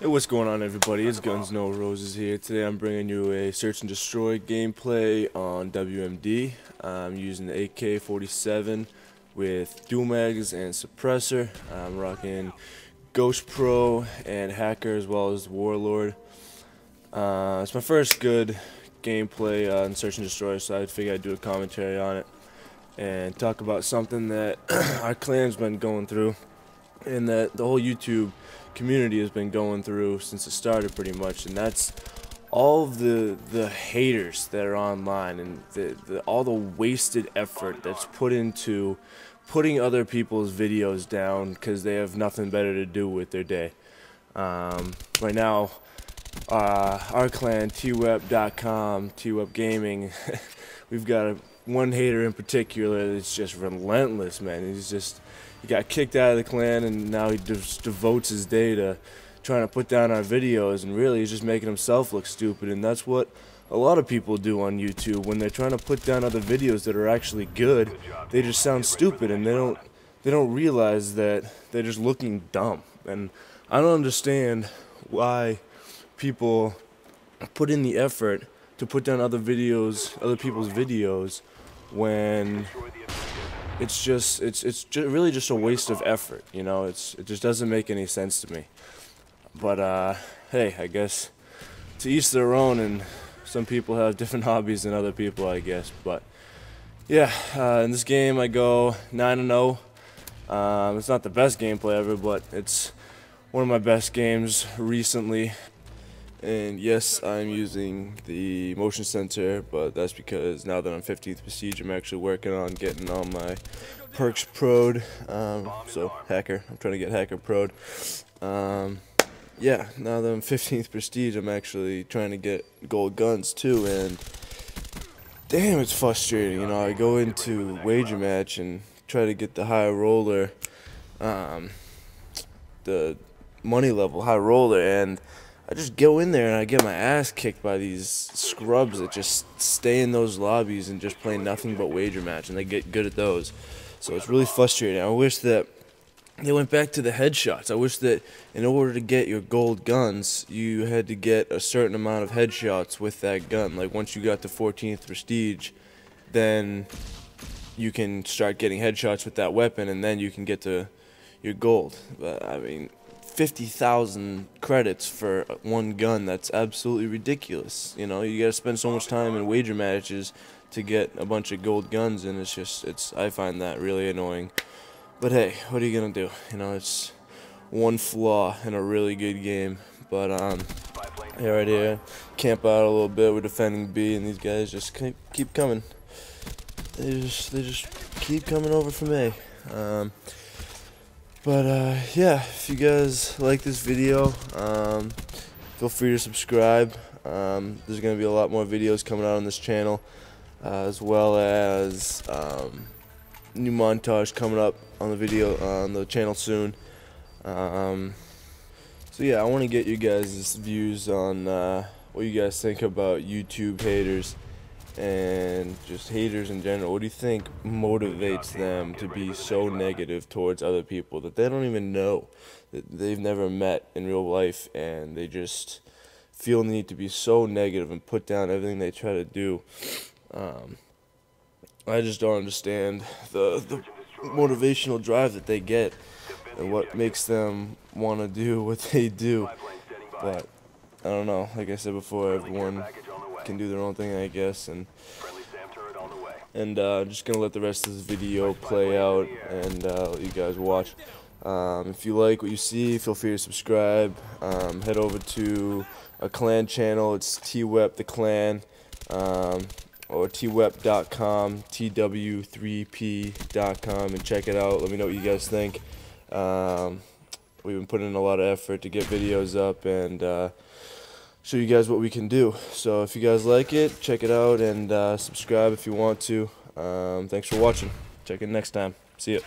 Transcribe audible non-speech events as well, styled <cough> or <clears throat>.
Hey, what's going on, everybody? It's Guns No Roses here. Today I'm bringing you a Search and Destroy gameplay on WMD. I'm using the AK-47 with dual mags and suppressor. I'm rocking Ghost Pro and Hacker as well as Warlord. Uh, it's my first good gameplay on Search and Destroy, so I figured I'd do a commentary on it and talk about something that <clears throat> our clan's been going through and that the whole YouTube community has been going through since it started pretty much and that's all the the haters that are online and the, the, all the wasted effort that's put into putting other people's videos down because they have nothing better to do with their day. Um, right now uh, our clan twep.com twep gaming <laughs> we've got a, one hater in particular that's just relentless man. He's just he got kicked out of the clan and now he just devotes his day to trying to put down our videos and really he's just making himself look stupid and that's what a lot of people do on YouTube. When they're trying to put down other videos that are actually good they just sound stupid and they don't they don't realize that they're just looking dumb. And I don't understand why people put in the effort to put down other videos other people's videos when it's just it's it's just really just a waste of effort you know? It's it just doesn't make any sense to me. But uh hey i guess to each their own and some people have different <laughs> hobbies than other people i guess. But yeah uh, in this game i go 9 and 0 um, it's not the best gameplay ever but it's one of my best games recently and yes, I'm using the motion sensor, but that's because now that I'm 15th Prestige, I'm actually working on getting all my perks prod. Um, so, hacker. I'm trying to get hacker prod. Um, yeah, now that I'm 15th Prestige, I'm actually trying to get gold guns too, and damn, it's frustrating. You know, I go into wager match and try to get the high roller, um, the money level high roller, and I just go in there and I get my ass kicked by these scrubs that just stay in those lobbies and just play nothing but wager match, and they get good at those. So it's really frustrating. I wish that they went back to the headshots. I wish that in order to get your gold guns, you had to get a certain amount of headshots with that gun. Like once you got to 14th prestige, then you can start getting headshots with that weapon, and then you can get to your gold. But I mean, 50,000 credits for one gun. That's absolutely ridiculous. You know, you got to spend so much time in wager matches to get a bunch of gold guns and it's just it's I find that really annoying. But hey, what are you going to do? You know, it's one flaw in a really good game. But um right here, camp out a little bit. We're defending B and these guys just keep, keep coming. They just they just keep coming over from A. Um but uh, yeah, if you guys like this video, um, feel free to subscribe. Um, there's going to be a lot more videos coming out on this channel, uh, as well as um, new montage coming up on the video on the channel soon. Um, so yeah, I want to get you guys' views on uh, what you guys think about YouTube haters and just haters in general, what do you think motivates them to be so negative towards other people that they don't even know, that they've never met in real life, and they just feel the need to be so negative and put down everything they try to do? Um, I just don't understand the, the motivational drive that they get and what makes them want to do <laughs> what they do. But I don't know. Like I said before, everyone can do their own thing, I guess. And and uh, I'm just gonna let the rest of this video play out and uh, let you guys watch. Um, if you like what you see, feel free to subscribe. Um, head over to a clan channel. It's TWEP the Clan um, or twep.com, tw3p.com, and check it out. Let me know what you guys think. Um, we've been putting in a lot of effort to get videos up and. Uh, show you guys what we can do. So if you guys like it, check it out and uh, subscribe if you want to. Um, thanks for watching. Check in next time. See ya.